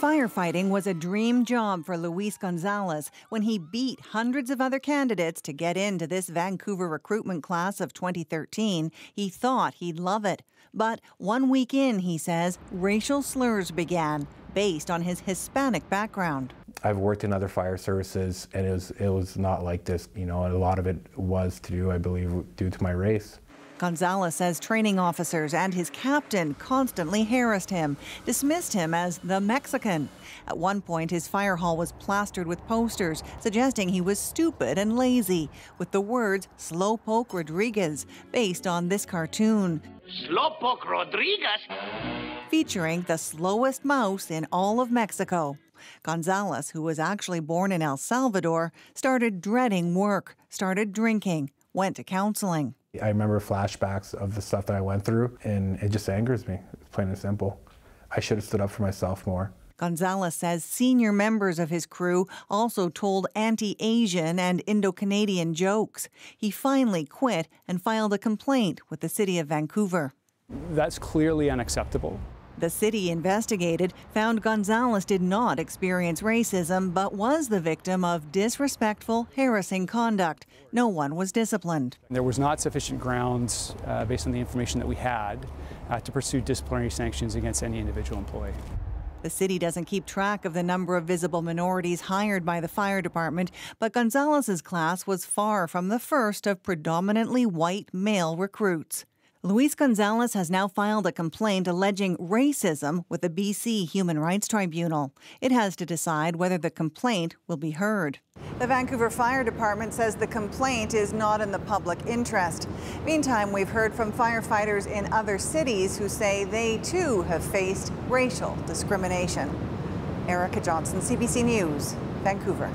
Firefighting was a dream job for Luis Gonzalez when he beat hundreds of other candidates to get into this Vancouver recruitment class of 2013. He thought he'd love it. But one week in, he says, racial slurs began based on his Hispanic background. I've worked in other fire services and it was it was not like this, you know, a lot of it was to do, I believe, due to my race. Gonzalez says training officers and his captain constantly harassed him, dismissed him as the Mexican. At one point, his fire hall was plastered with posters suggesting he was stupid and lazy, with the words Slowpoke Rodriguez, based on this cartoon. Slowpoke Rodriguez? Featuring the slowest mouse in all of Mexico. Gonzalez, who was actually born in El Salvador, started dreading work, started drinking, went to counseling. I remember flashbacks of the stuff that I went through, and it just angers me, It's plain and simple. I should have stood up for myself more. Gonzalez says senior members of his crew also told anti Asian and Indo Canadian jokes. He finally quit and filed a complaint with the city of Vancouver. That's clearly unacceptable. The city investigated found Gonzalez did not experience racism, but was the victim of disrespectful, harassing conduct. No one was disciplined. There was not sufficient grounds, uh, based on the information that we had, uh, to pursue disciplinary sanctions against any individual employee. The city doesn't keep track of the number of visible minorities hired by the fire department, but Gonzalez's class was far from the first of predominantly white male recruits. Luis Gonzalez has now filed a complaint alleging racism with the BC Human Rights Tribunal. It has to decide whether the complaint will be heard. The Vancouver Fire Department says the complaint is not in the public interest. Meantime, we've heard from firefighters in other cities who say they too have faced racial discrimination. Erica Johnson, CBC News, Vancouver.